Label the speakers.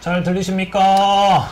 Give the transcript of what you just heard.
Speaker 1: 잘 들리십니까?